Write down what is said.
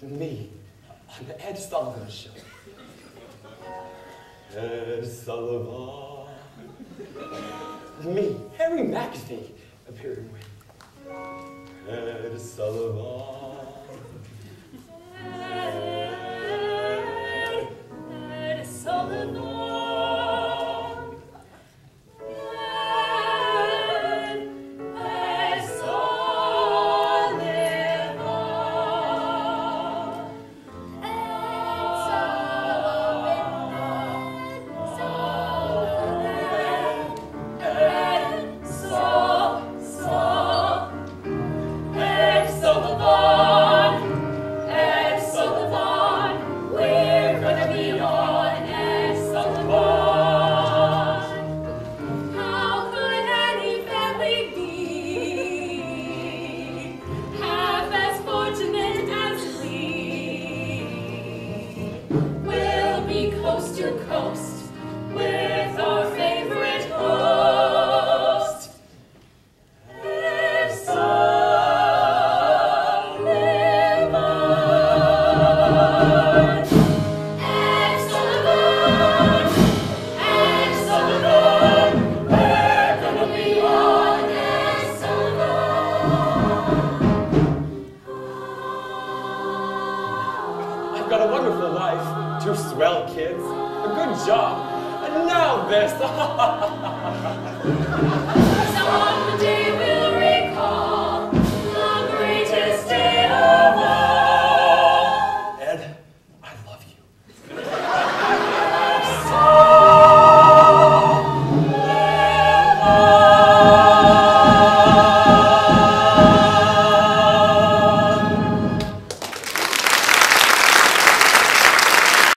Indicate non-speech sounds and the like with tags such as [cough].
for me. I'm the Ed Sullivan show. Ed Sullivan. me, Harry McAfee, appearing with. Ed Sullivan. Ed Sullivan. a wonderful life, two swell kids, a good job, and now this. [laughs]